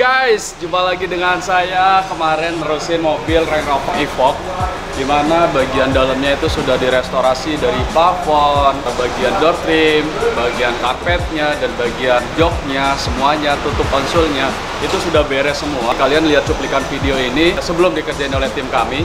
guys, jumpa lagi dengan saya. Kemarin nerusin mobil Range Rover Evoque Di mana bagian dalamnya itu sudah direstorasi dari plafon, bagian door trim, bagian karpetnya, dan bagian joknya, semuanya, tutup konsulnya. Itu sudah beres semua. Kalian lihat cuplikan video ini. Sebelum dikerjain oleh tim kami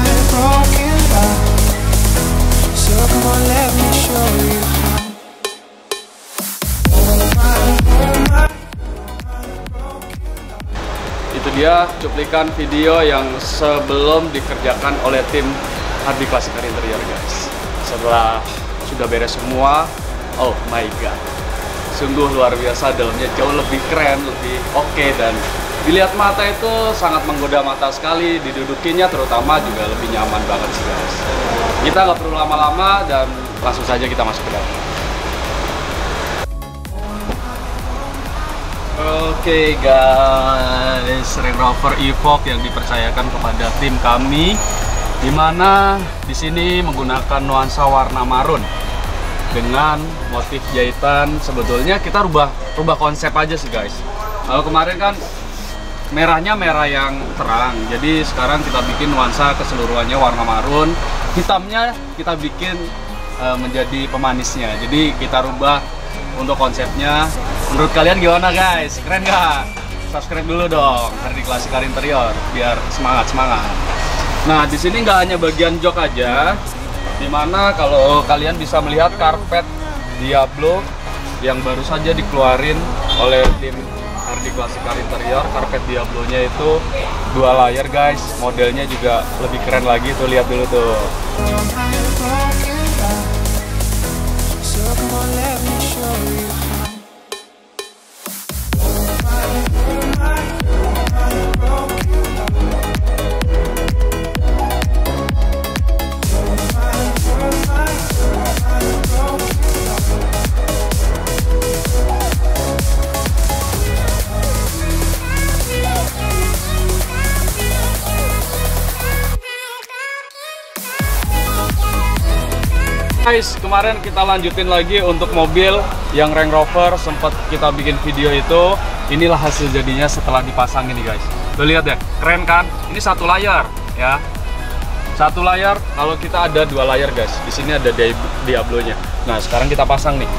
dia cuplikan video yang sebelum dikerjakan oleh tim Hardy Classic Car Interior guys. Setelah sudah beres semua, oh my god. Sungguh luar biasa, dalamnya jauh lebih keren, lebih oke dan dilihat mata itu sangat menggoda mata sekali, didudukinya terutama juga lebih nyaman banget sih guys. Kita nggak perlu lama-lama dan langsung saja kita masuk ke dalam. Oke guys, Range Rover Evoque yang dipercayakan kepada tim kami di mana di sini menggunakan nuansa warna marun dengan motif jahitan. Sebetulnya kita rubah rubah konsep aja sih guys. Kalau kemarin kan merahnya merah yang terang. Jadi sekarang kita bikin nuansa keseluruhannya warna marun. Hitamnya kita bikin eh, menjadi pemanisnya. Jadi kita rubah untuk konsepnya. Menurut kalian gimana guys? Keren nggak? Subscribe dulu dong Classic Car Interior biar semangat semangat. Nah di sini nggak hanya bagian jok aja di mana kalau kalian bisa melihat karpet Diablo yang baru saja dikeluarin oleh tim Classic Car Interior karpet Diablo-nya itu dua layer guys. Modelnya juga lebih keren lagi tuh lihat dulu tuh Guys, kemarin kita lanjutin lagi untuk mobil yang Range Rover sempat kita bikin video itu. Inilah hasil jadinya setelah dipasang ini guys. Tuh lihat ya, keren kan? Ini satu layar ya. Satu layar, kalau kita ada dua layar guys. Di sini ada Di- Diablo-nya. Nah, sekarang kita pasang nih.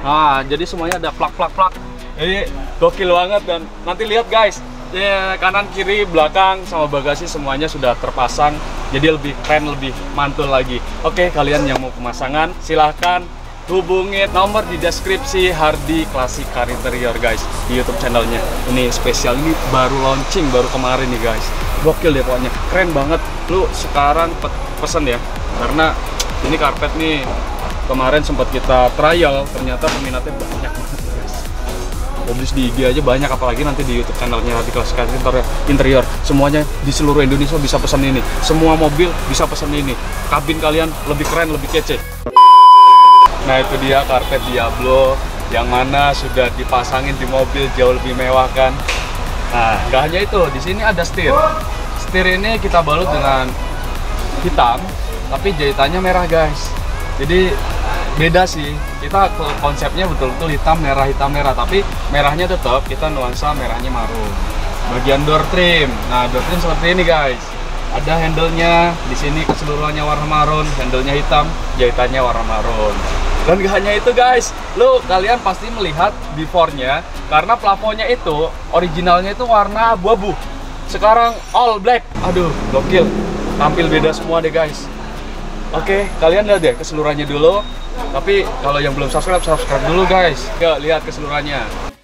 Nah, jadi semuanya ada plak-plak-plak. Jadi gokil banget dan nanti lihat guys, ya, kanan kiri belakang sama bagasi semuanya sudah terpasang. Jadi lebih keren, lebih mantul lagi. Oke, kalian yang mau pemasangan silahkan hubungi nomor di deskripsi Hardy Classic Car Interior guys di YouTube channelnya. Ini spesial ini baru launching baru kemarin nih guys. Gokil deh pokoknya, keren banget. Lu sekarang pe- pesen ya, karena Ini karpet nih kemarin sempat kita trial, ternyata peminatnya banyak. Publish di IG aja banyak, apalagi nanti di YouTube channelnya di kelas interior, interior. Semuanya di seluruh Indonesia bisa pesan ini. Semua mobil bisa pesan ini. Kabin kalian lebih keren, lebih kece. Nah itu dia karpet Diablo yang mana sudah dipasangin di mobil jauh lebih mewah kan. Nah nggak hanya itu, di sini ada setir. Setir ini kita balut dengan hitam, tapi jahitannya merah guys. Jadi beda sih. Kita konsepnya betul-betul hitam merah hitam merah, tapi merahnya tetap kita nuansa merahnya marun. Bagian door trim, nah door trim seperti ini guys. Ada handle-nya, di sini keseluruhannya warna marun, handle-nya hitam, jahitannya warna marun. Dan gak hanya itu guys, lo kalian pasti melihat before-nya karena plafonnya itu originalnya itu warna abu-abu. Sekarang all black. Aduh, gokil. Tampil beda semua deh guys. Oke, kalian lihat deh keseluruhannya dulu. Tapi kalau yang belum subscribe, subscribe dulu guys. Yuk, lihat keseluruhannya.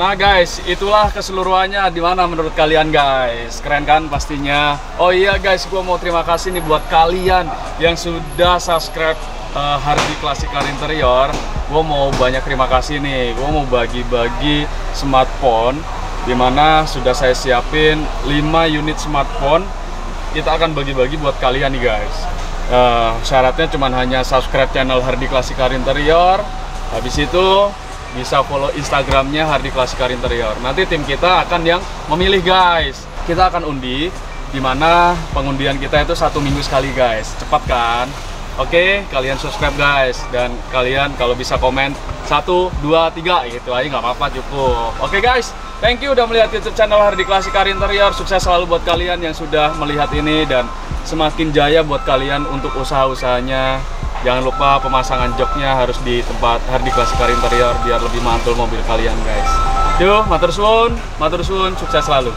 Nah guys, itulah keseluruhannya di mana menurut kalian guys. Keren kan pastinya. Oh iya guys, gua mau terima kasih nih buat kalian yang sudah subscribe uh, Hardy Classic Car Interior. Gua mau banyak terima kasih nih. Gua mau bagi-bagi smartphone di mana sudah saya siapin 5 unit smartphone. Kita akan bagi-bagi buat kalian nih guys. Uh, syaratnya cuma hanya subscribe channel Hardy Classic Car Interior. Habis itu bisa follow Instagramnya Hardy Classic Car Interior. Nanti tim kita akan yang memilih guys. Kita akan undi, di mana pengundian kita itu satu minggu sekali guys. Cepat kan? Oke, kalian subscribe guys dan kalian kalau bisa komen satu, dua, tiga gitu aja nggak apa-apa cukup. Oke guys, thank you udah melihat YouTube channel Hardy Classic Car Interior. Sukses selalu buat kalian yang sudah melihat ini dan semakin jaya buat kalian untuk usaha-usahanya. Jangan lupa pemasangan joknya harus di tempat Classic Car Interior biar lebih mantul mobil kalian guys. Yuk, matur suwun, matur suwun, sukses selalu.